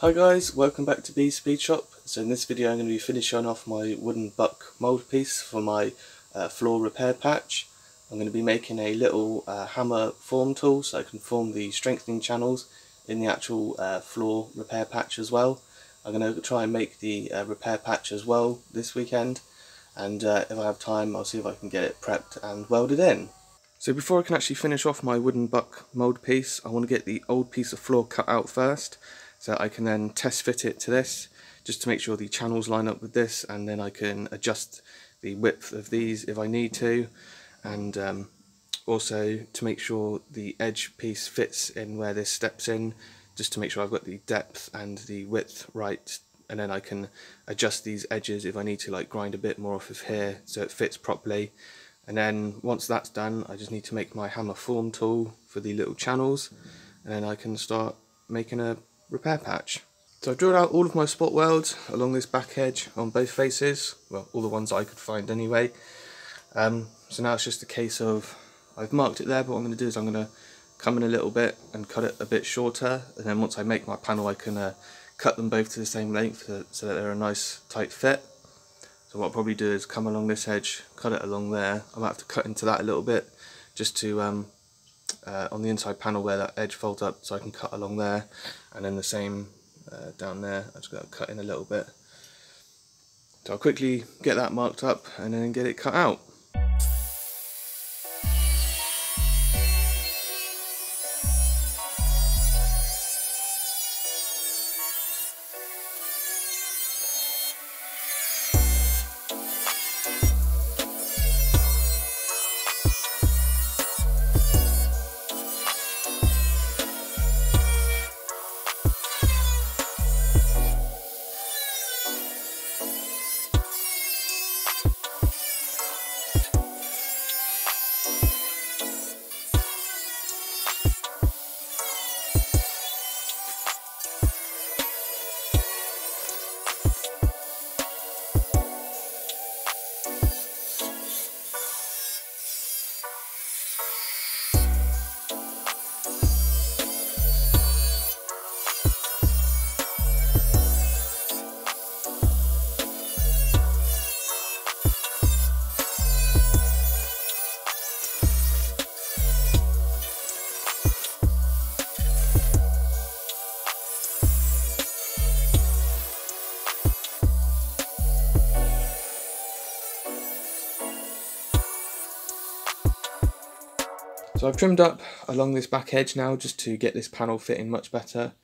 Hi guys, welcome back to Bee Speed Shop. So in this video I'm going to be finishing off my wooden buck mould piece for my uh, floor repair patch. I'm going to be making a little uh, hammer form tool so I can form the strengthening channels in the actual uh, floor repair patch as well. I'm going to try and make the uh, repair patch as well this weekend and uh, if I have time I'll see if I can get it prepped and welded in. So before I can actually finish off my wooden buck mould piece I want to get the old piece of floor cut out first so I can then test fit it to this just to make sure the channels line up with this and then I can adjust the width of these if I need to. And um, also to make sure the edge piece fits in where this steps in just to make sure I've got the depth and the width right. And then I can adjust these edges if I need to like grind a bit more off of here so it fits properly. And then once that's done I just need to make my hammer form tool for the little channels. And then I can start making a repair patch. So I drilled out all of my spot welds along this back edge on both faces, well all the ones I could find anyway. Um, so now it's just a case of, I've marked it there but what I'm going to do is I'm going to come in a little bit and cut it a bit shorter and then once I make my panel I can uh, cut them both to the same length so, that they're a nice tight fit. So what I'll probably do is come along this edge, cut it along there. I might have to cut into that a little bit just to um, uh, on the inside panel where that edge folds up so I can cut along there and then the same uh, down there. I just got to cut in a little bit. So I'll quickly get that marked up and then get it cut out So I've trimmed up along this back edge now just to get this panel fitting much better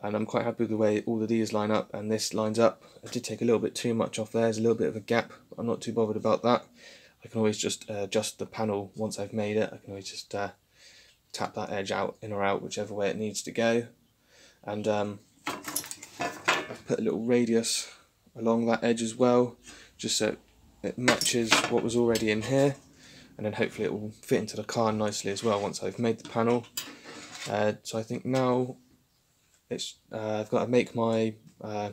and I'm quite happy with the way all of these line up and this lines up. I did take a little bit too much off there, there's a little bit of a gap, I'm not too bothered about that. I can always just uh, adjust the panel once I've made it, I can always just uh, tap that edge out, in or out, whichever way it needs to go. And um, I've put a little radius along that edge as well, just so it matches what was already in here and then hopefully it will fit into the car nicely as well once I've made the panel. Uh, so I think now it's uh, I've got to make my uh,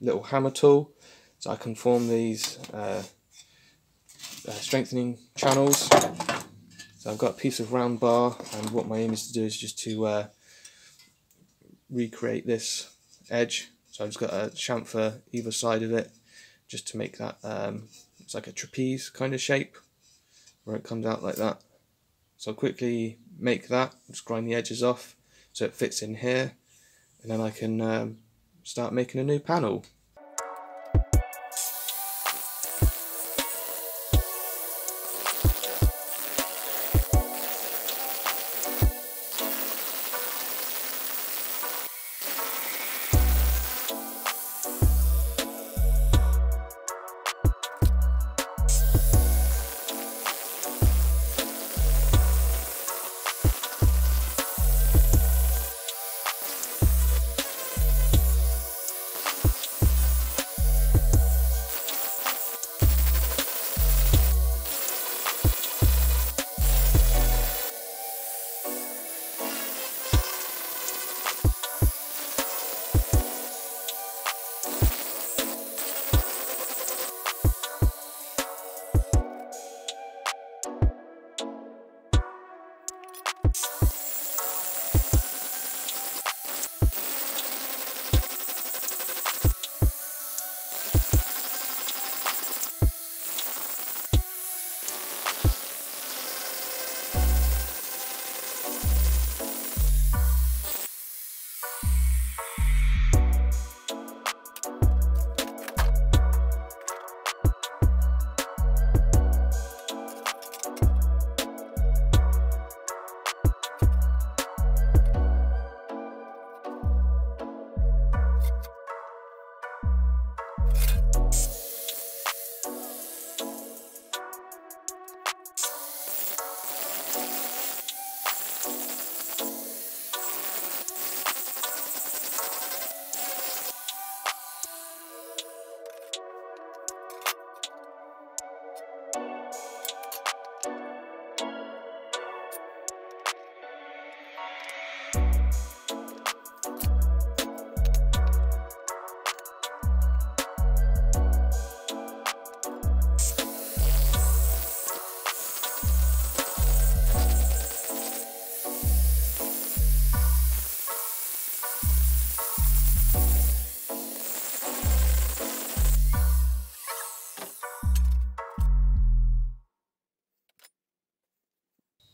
little hammer tool so I can form these uh, uh, strengthening channels. So I've got a piece of round bar and what my aim is to do is just to uh, recreate this edge. So I've just got a chamfer either side of it just to make that um, it's like a trapeze kind of shape where it comes out like that. So I'll quickly make that, just grind the edges off so it fits in here and then I can um, start making a new panel.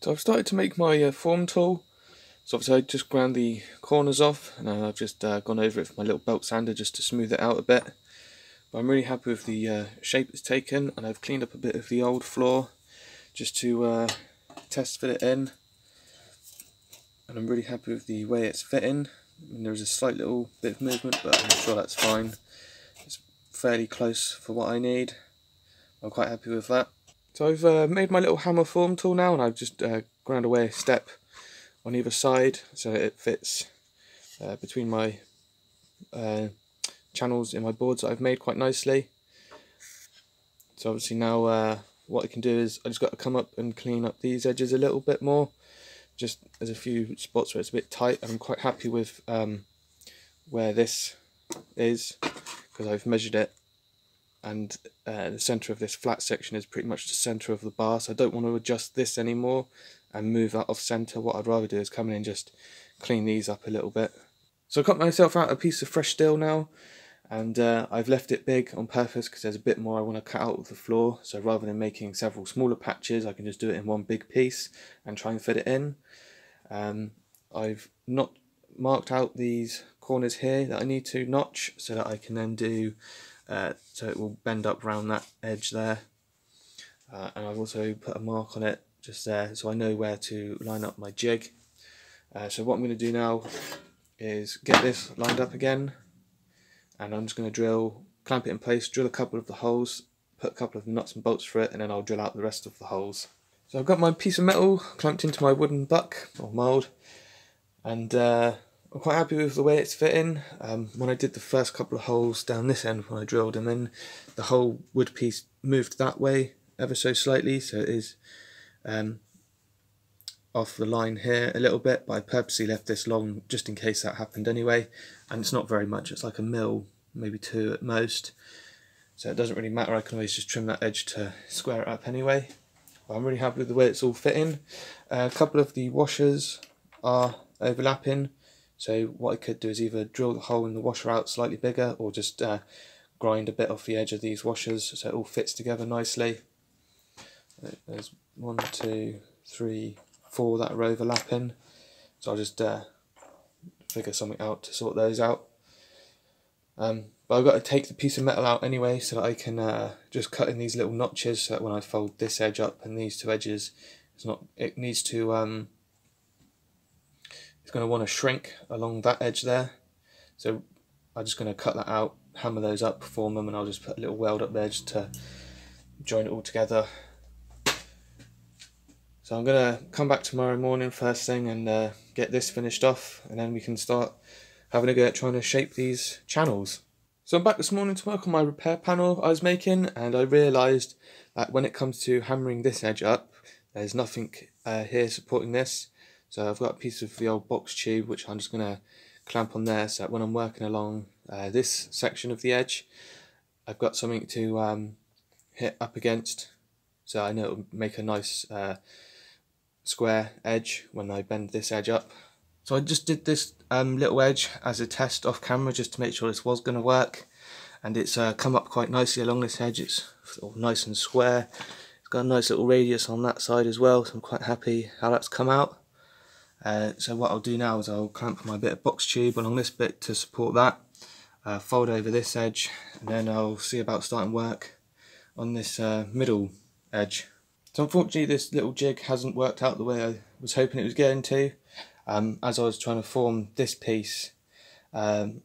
So I've started to make my uh, form tool. So obviously I just ground the corners off and I've just uh, gone over it with my little belt sander just to smooth it out a bit. But I'm really happy with the uh, shape it's taken and I've cleaned up a bit of the old floor just to uh, test fit it in. And I'm really happy with the way it's fitting. I mean, there's a slight little bit of movement but I'm sure that's fine. It's fairly close for what I need. I'm quite happy with that. So I've uh, made my little hammer form tool now and I've just uh, ground away a step on either side so it fits uh, between my uh, channels in my boards that I've made quite nicely. So obviously now uh, what I can do is I just got to come up and clean up these edges a little bit more. Just there's a few spots where it's a bit tight and I'm quite happy with um, where this is because I've measured it and uh, the centre of this flat section is pretty much the centre of the bar so I don't want to adjust this anymore and move that off centre what I'd rather do is come in and just clean these up a little bit. So I cut myself out a piece of fresh steel now and uh, I've left it big on purpose because there's a bit more I want to cut out of the floor. So rather than making several smaller patches I can just do it in one big piece and try and fit it in. Um, I've not marked out these corners here that I need to notch so that I can then do uh, so it will bend up around that edge there. Uh, and I've also put a mark on it just there so I know where to line up my jig. Uh, so what I'm going to do now is get this lined up again and I'm just going to drill clamp it in place drill a couple of the holes put a couple of nuts and bolts for it and then I'll drill out the rest of the holes. So I've got my piece of metal clamped into my wooden buck or mould and uh, I'm quite happy with the way it's fitting. Um, when I did the first couple of holes down this end when I drilled them in, the whole wood piece moved that way ever so slightly, so it is um, off the line here a little bit, but I purposely left this long just in case that happened anyway, and it's not very much, it's like a mil, maybe two at most, so it doesn't really matter, I can always just trim that edge to square it up anyway. But I'm really happy with the way it's all fitting. Uh, a couple of the washers are overlapping, so what I could do is either drill the hole in the washer out slightly bigger or just uh, grind a bit off the edge of these washers so it all fits together nicely. There's one, two, three, four that are overlapping. So I'll just uh, figure something out to sort those out. Um, but I've got to take the piece of metal out anyway so that I can uh, just cut in these little notches so that when I fold this edge up and these two edges, it's not. It needs to um, it's going to want to shrink along that edge there. So I'm just going to cut that out, hammer those up, form them, and I'll just put a little weld up there just to join it all together. So I'm going to come back tomorrow morning first thing and uh, get this finished off and then we can start having a go at trying to shape these channels. So I'm back this morning to work on my repair panel I was making and I realised that when it comes to hammering this edge up there's nothing uh, here supporting this so I've got a piece of the old box tube which I'm just going to clamp on there so that when I'm working along uh, this section of the edge I've got something to um, hit up against so I know it'll make a nice uh, square edge when I bend this edge up. So I just did this um, little edge as a test off camera just to make sure this was going to work and it's uh, come up quite nicely along this edge, it's nice and square. It's got a nice little radius on that side as well so I'm quite happy how that's come out. Uh, so what I'll do now is I'll clamp my bit of box tube along this bit to support that, uh, fold over this edge, and then I'll see about starting work on this uh, middle edge. So unfortunately this little jig hasn't worked out the way I was hoping it was going to. Um, as I was trying to form this piece, um,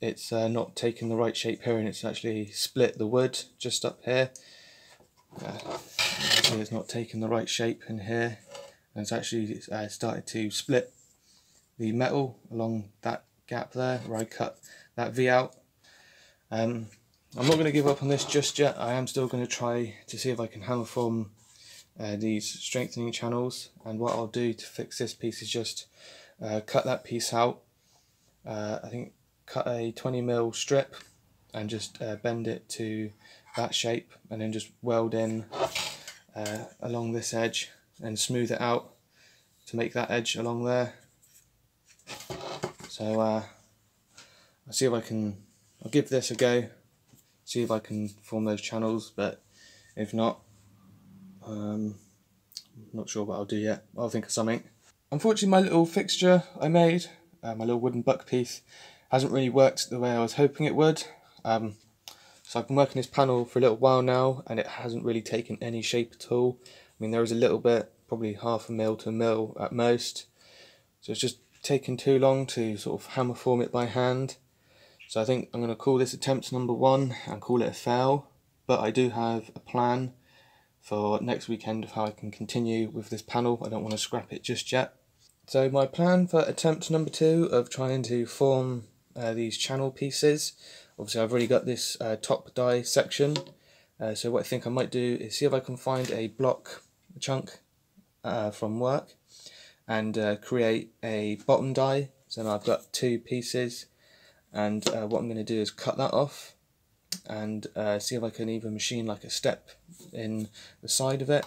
it's uh, not taking the right shape here and it's actually split the wood just up here. Uh, it's not taking the right shape in here and it's actually uh, started to split the metal along that gap there where I cut that V out. Um, I'm not going to give up on this just yet, I am still going to try to see if I can hammer form uh, these strengthening channels. And what I'll do to fix this piece is just uh, cut that piece out, uh, I think cut a 20 mil strip and just uh, bend it to that shape and then just weld in uh, along this edge and smooth it out to make that edge along there. So uh, I'll see if I can, I'll give this a go, see if I can form those channels, but if not, um, I'm not sure what I'll do yet. I'll think of something. Unfortunately, my little fixture I made, uh, my little wooden buck piece, hasn't really worked the way I was hoping it would. Um, so I've been working this panel for a little while now, and it hasn't really taken any shape at all. I mean, there is a little bit, probably half a mil to a mil at most. So it's just taken too long to sort of hammer form it by hand. So I think I'm going to call this attempt number one and call it a fail. But I do have a plan for next weekend of how I can continue with this panel. I don't want to scrap it just yet. So my plan for attempt number two of trying to form uh, these channel pieces, obviously I've already got this uh, top die section. Uh, so what I think I might do is see if I can find a block chunk uh, from work and uh, create a bottom die. So now I've got two pieces and uh, what I'm going to do is cut that off and uh, see if I can even machine like a step in the side of it.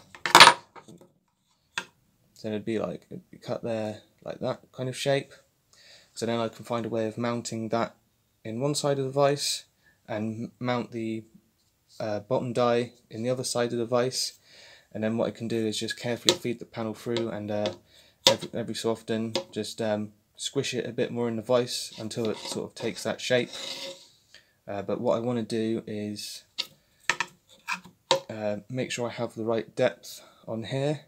So it'd be like it'd be cut there like that kind of shape. So then I can find a way of mounting that in one side of the vise and mount the uh, bottom die in the other side of the vise and then what I can do is just carefully feed the panel through and uh, every, every so often just um, squish it a bit more in the vise until it sort of takes that shape. Uh, but what I want to do is uh, make sure I have the right depth on here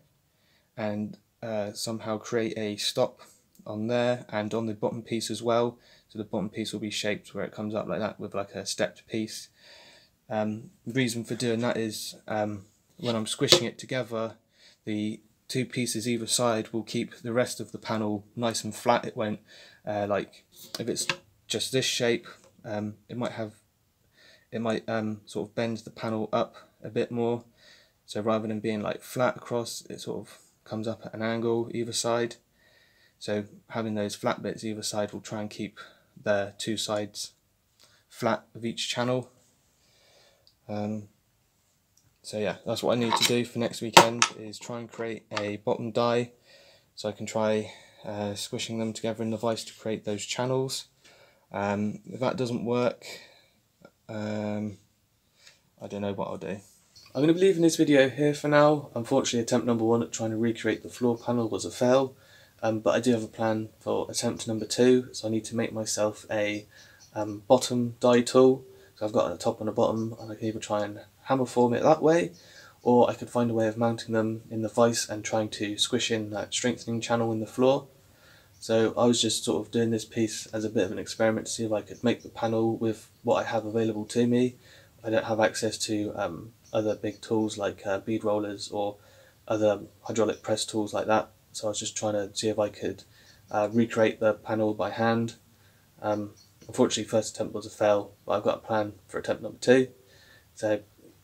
and uh, somehow create a stop on there and on the bottom piece as well so the bottom piece will be shaped where it comes up like that with like a stepped piece. Um, the reason for doing that is um, when I'm squishing it together the two pieces either side will keep the rest of the panel nice and flat. It won't uh, like if it's just this shape, um, it might have it might um, sort of bend the panel up a bit more. So rather than being like flat across, it sort of comes up at an angle either side. So having those flat bits either side will try and keep the two sides flat of each channel. Um, so yeah, that's what I need to do for next weekend is try and create a bottom die so I can try uh, squishing them together in the vise to create those channels. Um, if that doesn't work, um, I don't know what I'll do. I'm going to be leaving this video here for now. Unfortunately, attempt number one at trying to recreate the floor panel was a fail, um, but I do have a plan for attempt number two, so I need to make myself a um, bottom die tool. So I've got a top and a bottom, and I can either try and hammer form it that way, or I could find a way of mounting them in the vise and trying to squish in that strengthening channel in the floor. So I was just sort of doing this piece as a bit of an experiment to see if I could make the panel with what I have available to me. I don't have access to um, other big tools like uh, bead rollers or other hydraulic press tools like that. So I was just trying to see if I could uh, recreate the panel by hand. Um, unfortunately first attempt was a fail, but I've got a plan for attempt number two. So